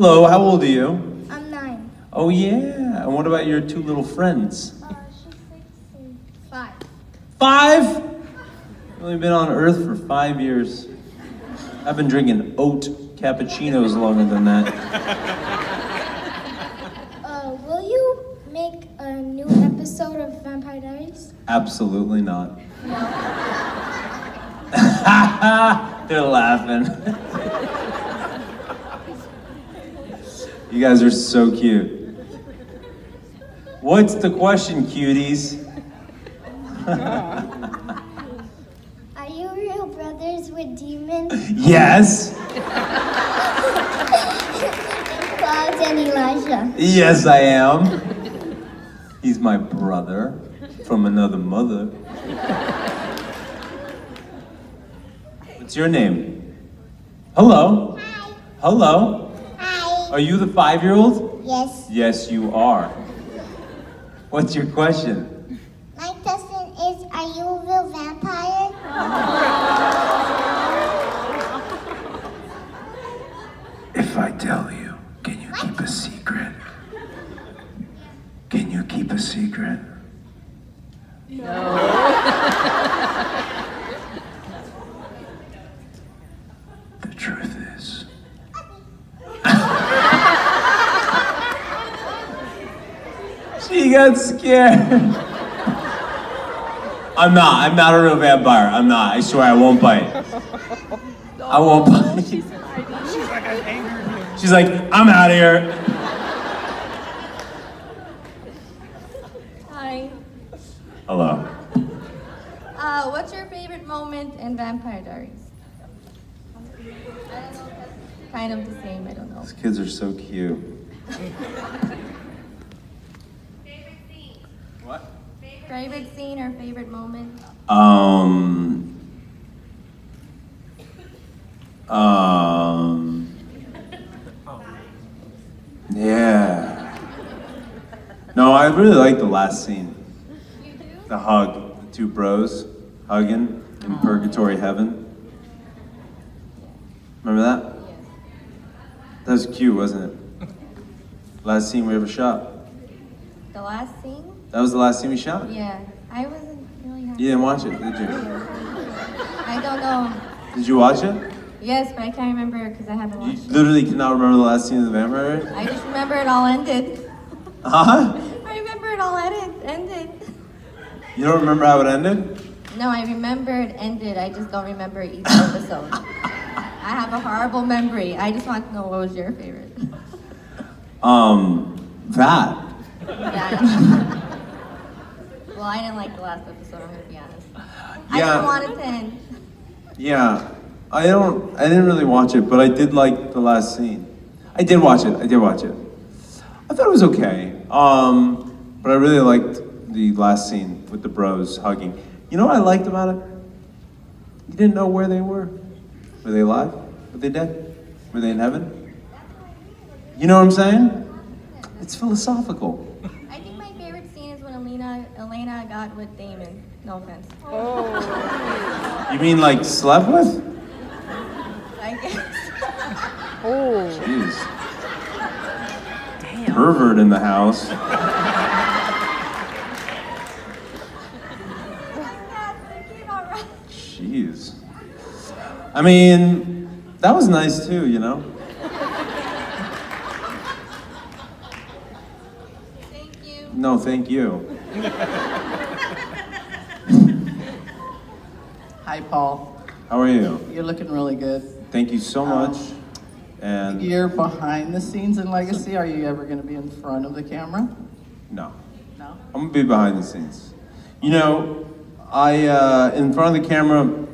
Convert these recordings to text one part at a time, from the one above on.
Hello, how old are you? I'm nine. Oh yeah. And what about your two little friends? Uh, she's six and five. Five? You've only been on Earth for five years. I've been drinking oat cappuccinos longer than that. Uh, will you make a new episode of Vampire Diaries? Absolutely not. No. They're laughing. You guys are so cute. What's the question, cuties? Are you real brothers with demons? Yes. Klaus and Elijah. Yes, I am. He's my brother from another mother. What's your name? Hello. Hi. Hello. Are you the five year old? Yes. Yes, you are. What's your question? My question is, are you a real vampire? If I tell you, can you keep a secret? Can you keep a secret? No. the truth is. She got scared. I'm not. I'm not a real vampire. I'm not. I swear I won't bite. I won't bite. She's like, I angered you. She's like, I'm out of here. Hi. Hello. Uh, what's your favorite moment in Vampire Diaries? I don't know. That's kind of the same. I don't know. These kids are so cute. Favorite scene or favorite moment? Um. Um. Yeah. No, I really like the last scene. You do? The hug, the two bros hugging in purgatory heaven. Remember that? That was cute, wasn't it? Last scene we ever shot. The last scene? That was the last scene we shot. Yeah. I wasn't really happy. You didn't watch it, did you? I don't know. Did you watch it? Yes, but I can't remember because I haven't You watched it. literally cannot remember the last scene of the vampire. I just remember it all ended. Huh? I remember it all ended. ended. You don't remember how it ended? No, I remember it ended. I just don't remember each episode. I have a horrible memory. I just want to know what was your favorite. Um, that. Yeah. well, I didn't like the last episode. I'm gonna be honest. I didn't want it to end. Yeah. I don't. I didn't really watch it, but I did like the last scene. I did watch it. I did watch it. I thought it was okay. Um, but I really liked the last scene with the bros hugging. You know what I liked about it? You didn't know where they were. Were they alive? Were they dead? Were they in heaven? You know what I'm saying? It's philosophical. I think my favorite scene is when Elena Elena got with Damon. No offense. Oh. you mean like slept with? I guess. Oh. Jeez. Damn. Pervert in the house. Jeez. I mean, that was nice too, you know? Thank you. No, thank you. Hi, Paul. How are you? You're looking really good. Thank you so much. And You're behind the scenes in Legacy. Are you ever going to be in front of the camera? no, No. I'm gonna be behind the scenes. You know, I uh, in front of the camera.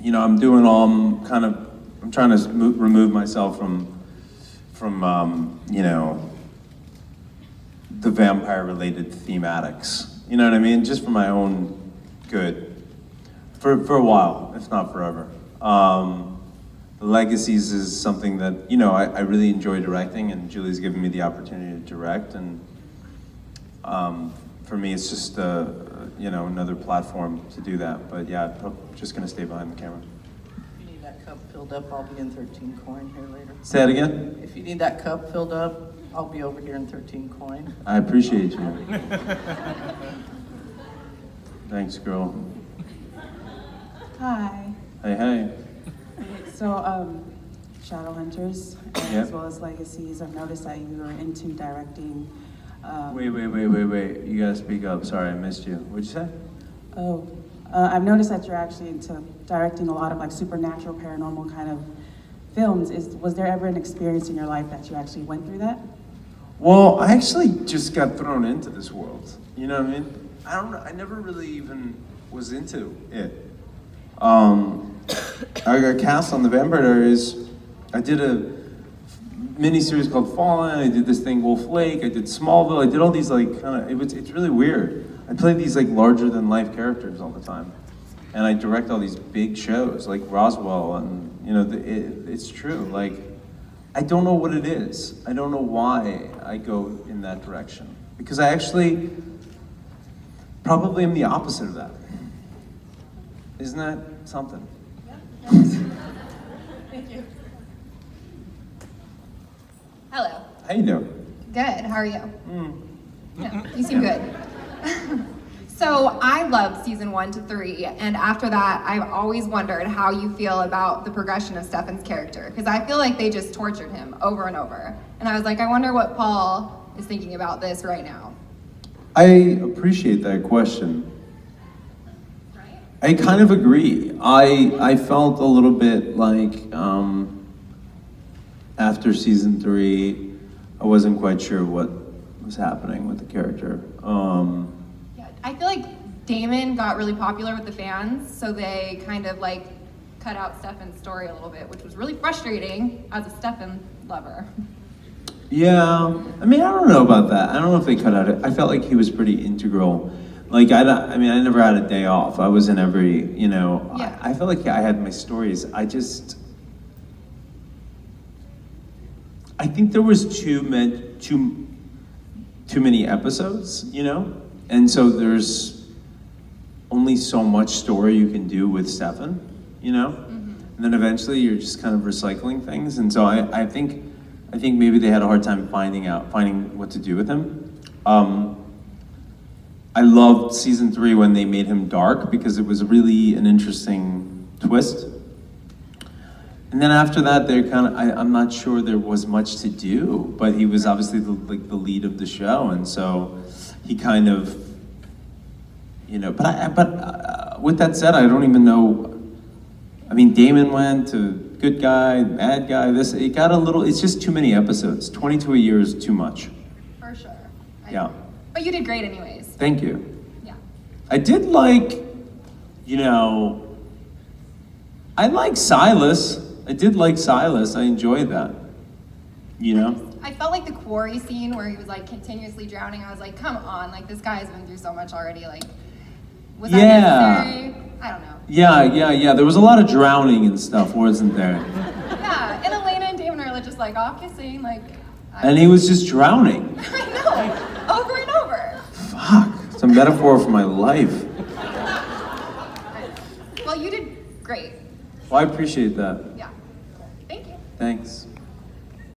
You know, I'm doing all. I'm kind of. I'm trying to remove myself from, from um, you know, the vampire-related thematics. You know what I mean? Just for my own good. For for a while, if not forever. Um, the legacies is something that you know I, I really enjoy directing, and Julie's given me the opportunity to direct, and um, for me, it's just uh, you know another platform to do that. But yeah, I'm just gonna stay behind the camera. You need that cup filled up, I'll be in 13 coin here later. Say that again? If you need that cup filled up, I'll be over here in 13 coin. I appreciate you. Thanks, girl. Hi. Hey, hey. So, um, Shadowhunters, Yep. as well as Legacies, I've noticed that you are into directing. Um, Wait, wait, wait, wait, wait. You gotta speak up. Sorry, I missed you. What'd you say? Oh, uh, I've noticed that you're actually into directing a lot of like supernatural, paranormal kind of films. Is was there ever an experience in your life that you actually went through that? Well, I actually just got thrown into this world. You know what I mean? I don't. I never really even was into it. Um, I got cast on the Vampire Diaries. I did a mini series called Fallen. I did this thing Wolf Lake. I did Smallville. I did all these like kind of. It was. It's really weird. I played these like larger than life characters all the time, and I direct all these big shows like Roswell, and you know, the, it, it's true. Like, I don't know what it is. I don't know why I go in that direction because I actually probably am the opposite of that. Isn't that something? Thank you. Hello. How you doing? Good. How are you? Hmm. Yeah, you seem good. so I loved season one to three, and after that, I've always wondered how you feel about the progression of Stefan's character because I feel like they just tortured him over and over, and I was like, I wonder what Paul is thinking about this right now. I appreciate that question. I kind of agree. I I felt a little bit like um, after season three, I wasn't quite sure what was happening with the character. Um, feel like Damon got really popular with the fans, so they kind of like cut out Stefan's story a little bit, which was really frustrating as a Stefan lover. yeah, I mean, I don't know about that. I don't know if they cut out it. I felt like he was pretty integral. Like I, don't- I mean, I never had a day off. I was in every, you know. Yeah. I, I felt like I had my stories. I just, I think there was too many, too, too many episodes, you know, and so there's only so much story you can do with Stefan, you know, and then eventually you're just kind of recycling things, and so I, I think, I think maybe they had a hard time finding out, finding what to do with him. Um, I loved season three when they made him dark because it was really an interesting twist. And then after that, they're kind of, I, I'm not sure there was much to do, but he was obviously the, like the lead of the show. And so he kind of, you know, but I, but uh, with that said, I don't even know, I mean, Damon went to good guy, bad guy, this, it got a little, it's just too many episodes. 22 a year is too much. For sure. I- Yeah. But you did great anyways. Thank you. Yeah. I did like, you know, I like Silas. I did like Silas. I enjoyed that. You know? I felt like the quarry scene where he was like continuously drowning. I was like, come on, like this guy has been through so much already. Like, was that Yeah. necessary? I don't know. Yeah, yeah, yeah. There was a lot of drowning and stuff, wasn't there? Yeah, and Elena and Damon are just like off kissing, like. I, And he was just drowning. I know, over and over. Fuck. It's a metaphor for my life. Well, you did great. Well, I appreciate that. Yeah. Thank you. Thanks.